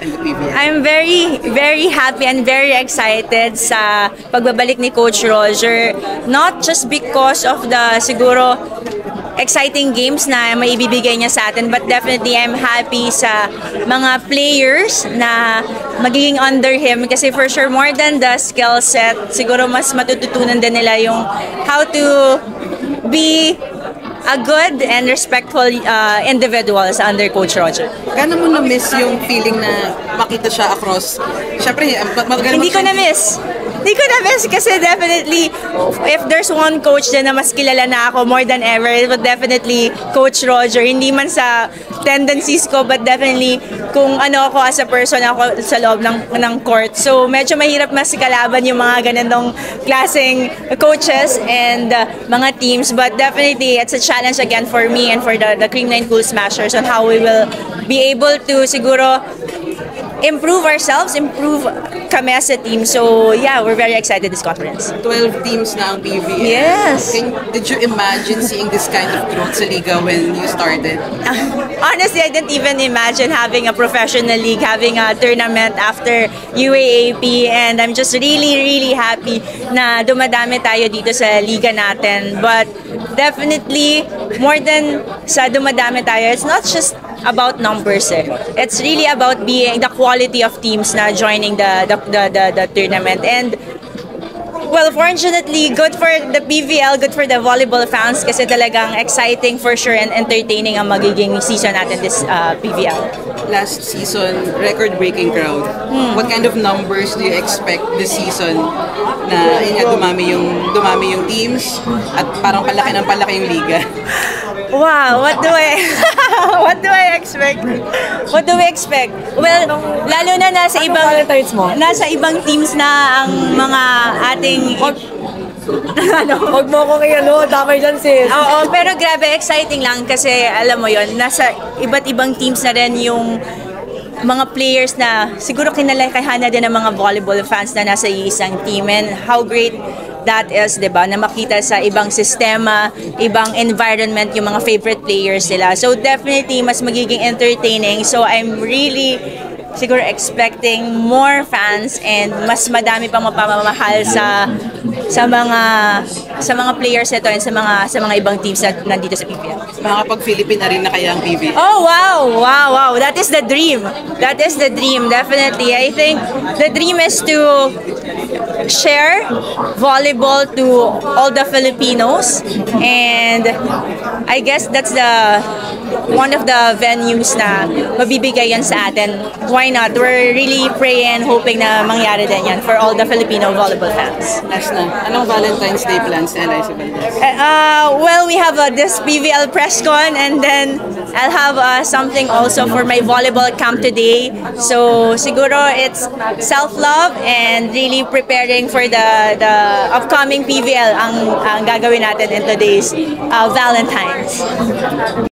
I'm very, very happy and very excited sa pagbabalik ni Coach Roger. Not just because of the siguro exciting games na may ibibigay niya sa atin but definitely I'm happy sa mga players na magiging under him kasi for sure more than the skill set siguro mas matututunan din nila yung how to be a good and respectful uh, individual sa under Coach Roger. Gano'n mo na-miss yung feeling na makita siya across? Siyempre, ma- magaling Hindi ko na-miss. Hindi ko na-miss kasi definitely, if there's one coach din na mas kilala na ako more than ever, it would definitely Coach Roger. Hindi man sa tendencies ko, but definitely kung ano ako as a person ako sa loob ng, ng court. So, medyo mahirap mas kalaban yung mga ganitong klaseng coaches and uh, mga teams. But definitely, it's a challenge again for me and for the, the Cream 9 Cool Smashers on how we will be able to siguro improve ourselves, improve kami as a team. So, yeah, we're very excited this conference. 12 teams na ang PBL. Yes. Can, did you imagine seeing this kind of growth sa Liga when you started? Honestly, I didn't even imagine having a professional league, having a tournament after UAAP, and I'm just really, really happy na dumadami tayo dito sa liga natin. But definitely, more than sa dumadami tayo, it's not just about numbers eh. It's really about being the quality of teams na joining the the, the, the, the tournament. And Well, fortunately, good for the PVL, good for the volleyball fans kasi talagang exciting for sure and entertaining ang magiging season natin this uh, PVL. Last season, record-breaking crowd. What kind of numbers do you expect this season na yun nga, dumami yung dumami yung teams at parang palaki ng palaki yung liga? Wow, what do I what do I expect? What do we expect? Well, lalo na nasa ibang Valentine's mo? nasa ibang teams na ang mga ating ano? Huwag mo ko kay ano, damay dyan sis. Oo, pero grabe, exciting lang kasi alam mo yon nasa iba't ibang teams na rin yung mga players na siguro kinalakayahan na din ng mga volleyball fans na nasa isang team and how great that is, 'di ba? Na makita sa ibang sistema, ibang environment yung mga favorite players nila. So definitely mas magiging entertaining. So I'm really siguro expecting more fans and mas madami pang mapamamahal sa sa mga sa mga players ito and sa mga sa mga ibang teams na nandito sa PPL. Makakapag-Philippine Arena kaya ang PBL? Oh wow, wow, wow. That is the dream. That is the dream, definitely. I think the dream is to share volleyball to all the Filipinos and I guess that's the one of the venues na mabibigay yan sa atin. Why not? We're really praying, hoping na mangyari din yan for all the Filipino volleyball fans. Last na, anong Valentine's Day plans ni Eliza Valdez? Uh, well, we have uh, this PVL press con and then I'll have uh, something also for my volleyball camp today. So siguro it's self-love and really preparing for the the upcoming PVL ang, ang gagawin natin in today's uh, Valentine's.